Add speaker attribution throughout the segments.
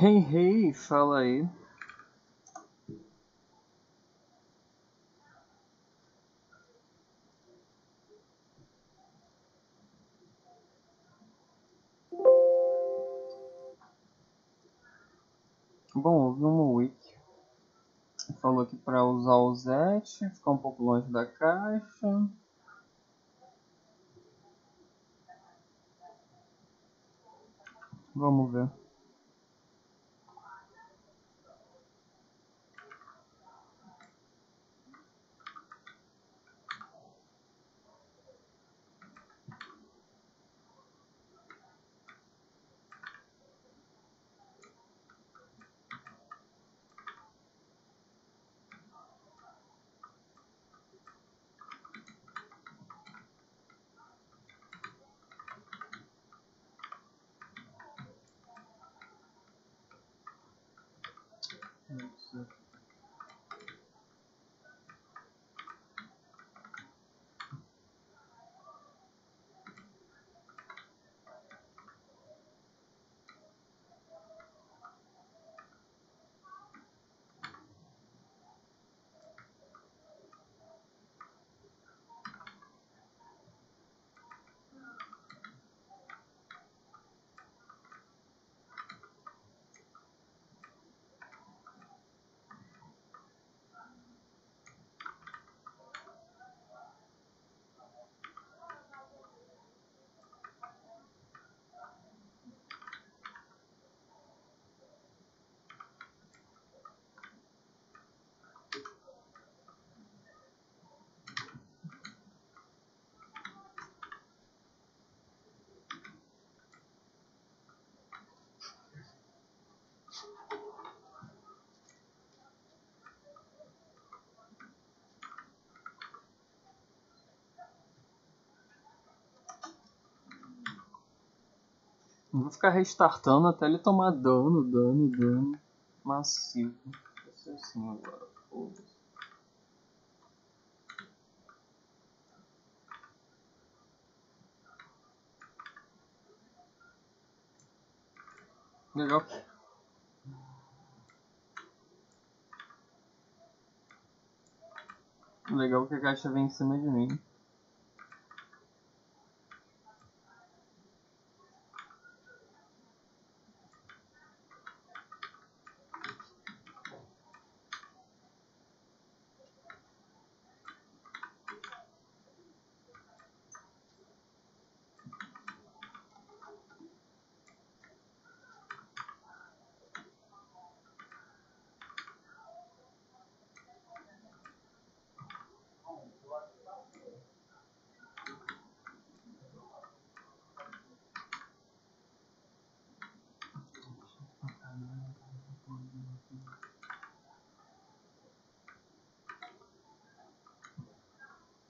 Speaker 1: Hey, hey, fala aí. Bom, houve uma wiki. Falou que para usar o ZET, ficar um pouco longe da caixa. Vamos ver. Vou ficar restartando até ele tomar dano, dano, dano massivo. Vai ser assim agora, foda-se. Legal. Legal que a caixa vem em cima de mim.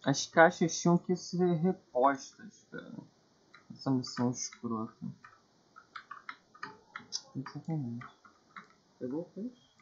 Speaker 1: As caixas tinham que ser repostas, cara. Essa missão escrota. Sacanagem. Pegou o peixe?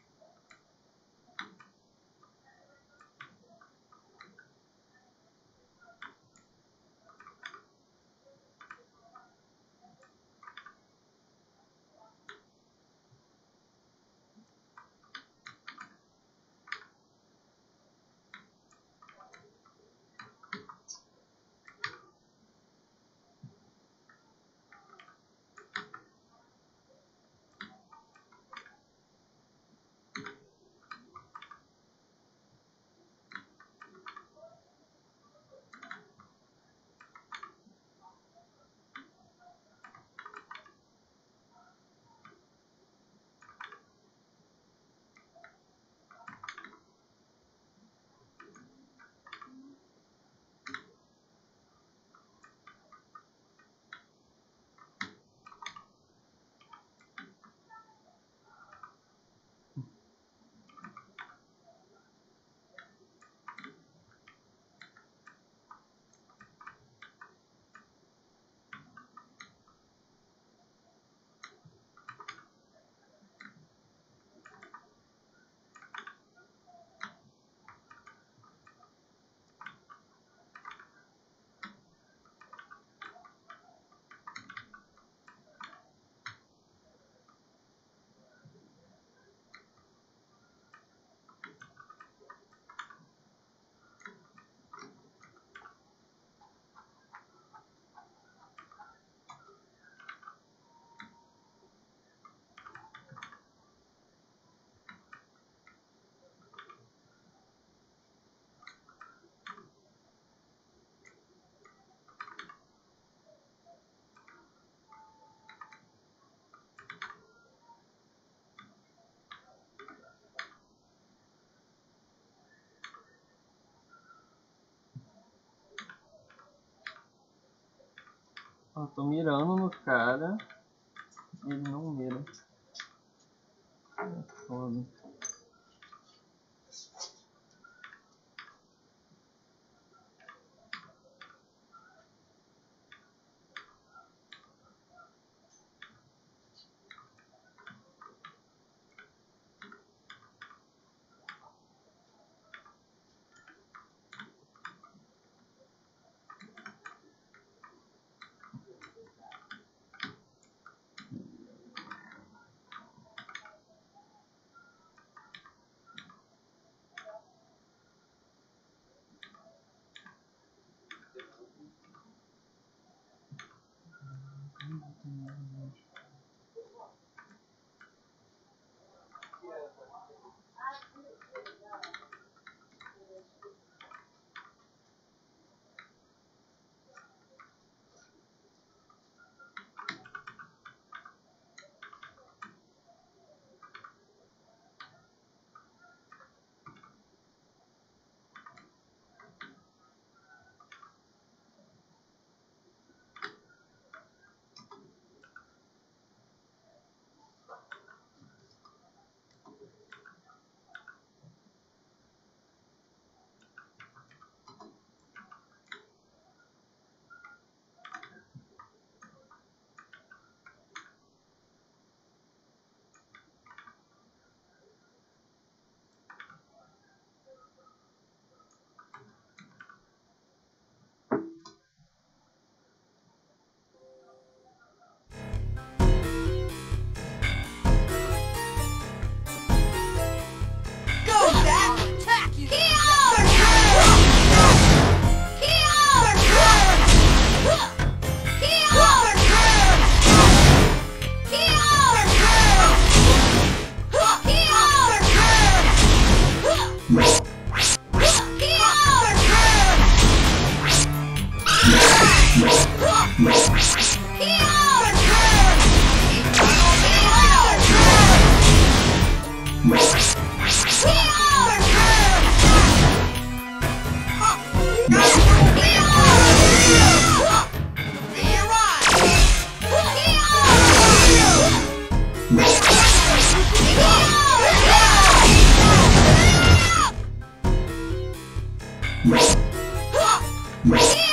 Speaker 1: Eu tô mirando no cara. Ele não mira. É foda.
Speaker 2: Whee!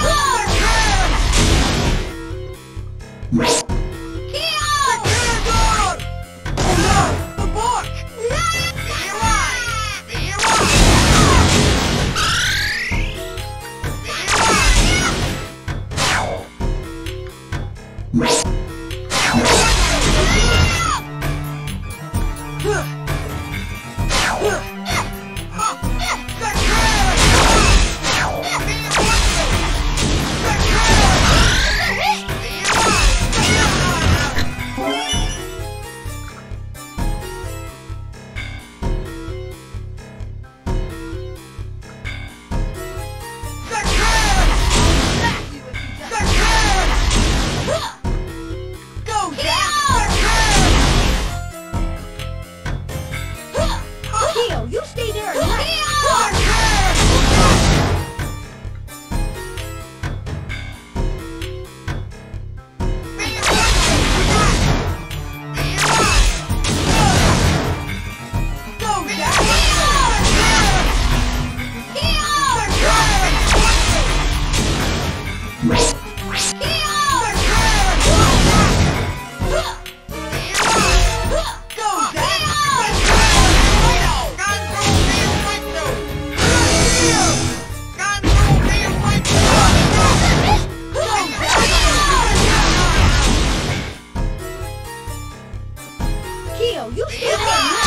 Speaker 3: deal. You should